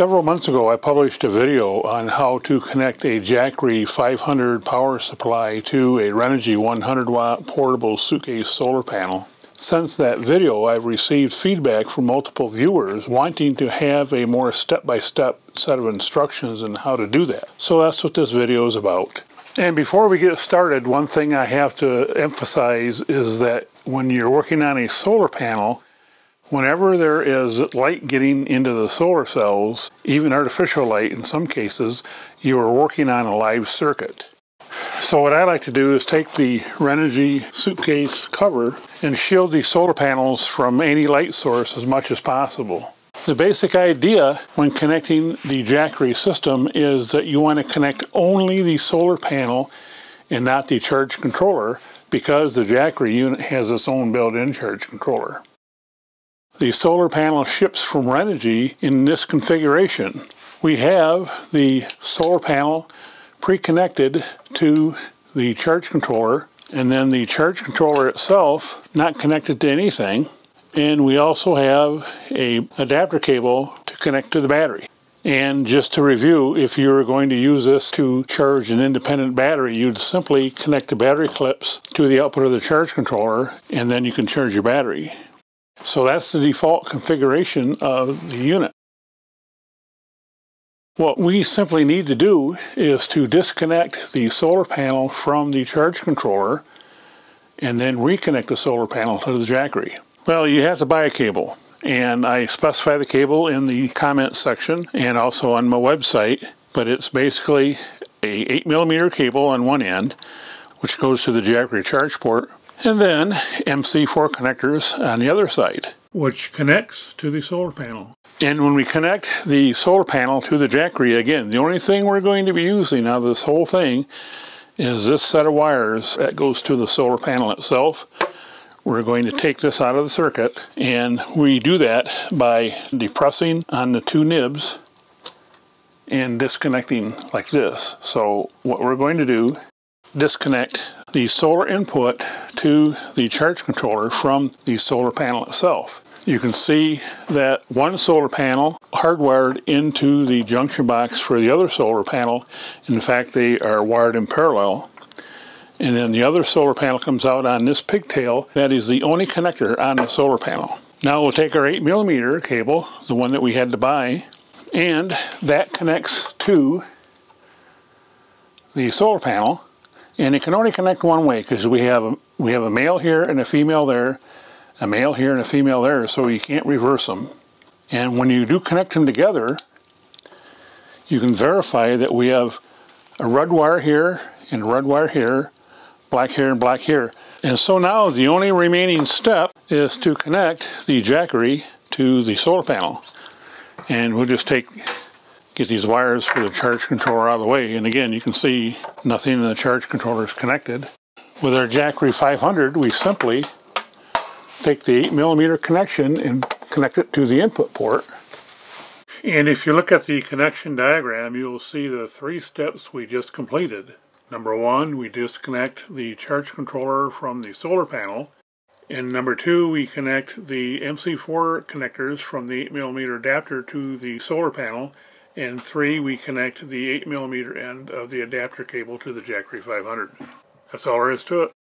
Several months ago I published a video on how to connect a Jackery 500 power supply to a Renogy 100 watt portable suitcase solar panel. Since that video I've received feedback from multiple viewers wanting to have a more step-by-step -step set of instructions on how to do that. So that's what this video is about. And before we get started, one thing I have to emphasize is that when you're working on a solar panel, Whenever there is light getting into the solar cells, even artificial light in some cases, you are working on a live circuit. So what I like to do is take the Renogy suitcase cover and shield the solar panels from any light source as much as possible. The basic idea when connecting the Jackery system is that you want to connect only the solar panel and not the charge controller because the Jackery unit has its own built-in charge controller. The solar panel ships from Renogy in this configuration. We have the solar panel pre-connected to the charge controller and then the charge controller itself not connected to anything and we also have a adapter cable to connect to the battery. And just to review, if you're going to use this to charge an independent battery, you'd simply connect the battery clips to the output of the charge controller and then you can charge your battery. So that's the default configuration of the unit. What we simply need to do is to disconnect the solar panel from the charge controller and then reconnect the solar panel to the Jackery. Well, you have to buy a cable and I specify the cable in the comment section and also on my website, but it's basically a 8 millimeter cable on one end which goes to the Jackery charge port and then MC4 connectors on the other side, which connects to the solar panel. And when we connect the solar panel to the Jackery, again, the only thing we're going to be using out of this whole thing is this set of wires that goes to the solar panel itself. We're going to take this out of the circuit, and we do that by depressing on the two nibs and disconnecting like this. So what we're going to do, disconnect the solar input to the charge controller from the solar panel itself. You can see that one solar panel hardwired into the junction box for the other solar panel. In fact, they are wired in parallel. And then the other solar panel comes out on this pigtail. That is the only connector on the solar panel. Now we'll take our 8 millimeter cable, the one that we had to buy, and that connects to the solar panel and it can only connect one way because we have a, we have a male here and a female there, a male here and a female there, so you can't reverse them. And when you do connect them together, you can verify that we have a red wire here and a red wire here, black here and black here. And so now the only remaining step is to connect the Jackery to the solar panel. And we'll just take get these wires for the charge controller out of the way. And again, you can see nothing in the charge controller is connected. With our Jackery 500, we simply take the 8 millimeter connection and connect it to the input port. And if you look at the connection diagram, you'll see the three steps we just completed. Number one, we disconnect the charge controller from the solar panel. And number two, we connect the MC4 connectors from the 8mm adapter to the solar panel and three, we connect the 8 millimeter end of the adapter cable to the Jackery 500. That's all there is to it.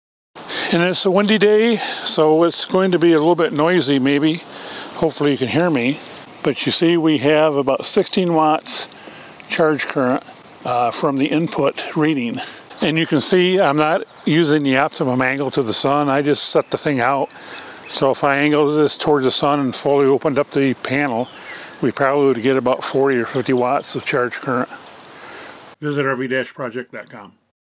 And it's a windy day, so it's going to be a little bit noisy maybe. Hopefully you can hear me. But you see we have about 16 watts charge current uh, from the input reading. And you can see I'm not using the optimum angle to the sun. I just set the thing out. So if I angled this towards the sun and fully opened up the panel, we probably would get about 40 or 50 watts of charge current. Visit rv-project.com.